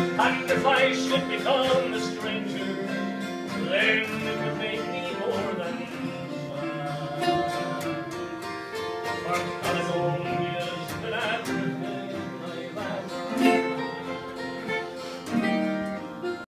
And if I should become a stranger, then it would make me more than fine.